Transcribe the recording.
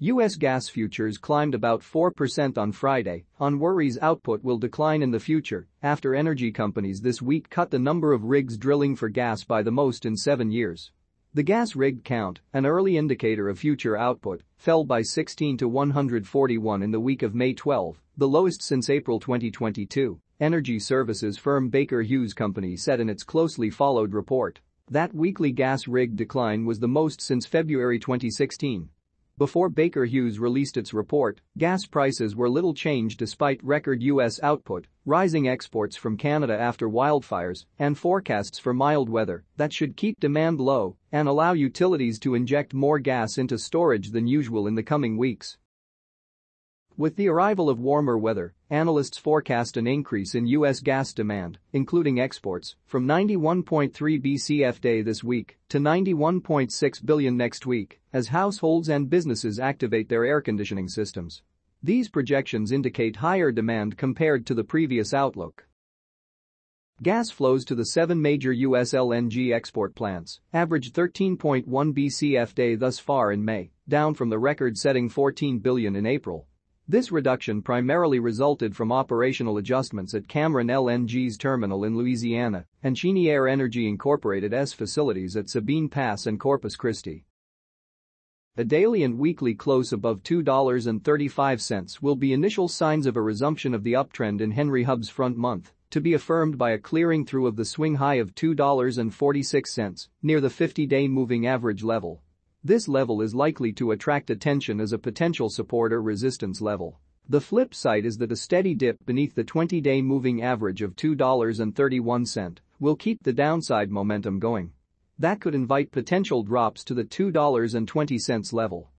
U.S. gas futures climbed about 4% on Friday on worries output will decline in the future after energy companies this week cut the number of rigs drilling for gas by the most in seven years. The gas rig count, an early indicator of future output, fell by 16 to 141 in the week of May 12, the lowest since April 2022, energy services firm Baker Hughes Company said in its closely followed report. That weekly gas rig decline was the most since February 2016 before Baker Hughes released its report, gas prices were little changed despite record U.S. output, rising exports from Canada after wildfires, and forecasts for mild weather that should keep demand low and allow utilities to inject more gas into storage than usual in the coming weeks. With the arrival of warmer weather, analysts forecast an increase in U.S. gas demand, including exports, from 91.3 BCF day this week to 91.6 billion next week as households and businesses activate their air conditioning systems. These projections indicate higher demand compared to the previous outlook. Gas flows to the seven major U.S. LNG export plants averaged 13.1 BCF day thus far in May, down from the record-setting 14 billion in April. This reduction primarily resulted from operational adjustments at Cameron LNG's terminal in Louisiana and Cheniere Energy Incorporated's facilities at Sabine Pass and Corpus Christi. A daily and weekly close above $2.35 will be initial signs of a resumption of the uptrend in Henry Hub's front month, to be affirmed by a clearing through of the swing high of $2.46 near the 50-day moving average level this level is likely to attract attention as a potential support or resistance level. The flip side is that a steady dip beneath the 20-day moving average of $2.31 will keep the downside momentum going. That could invite potential drops to the $2.20 level.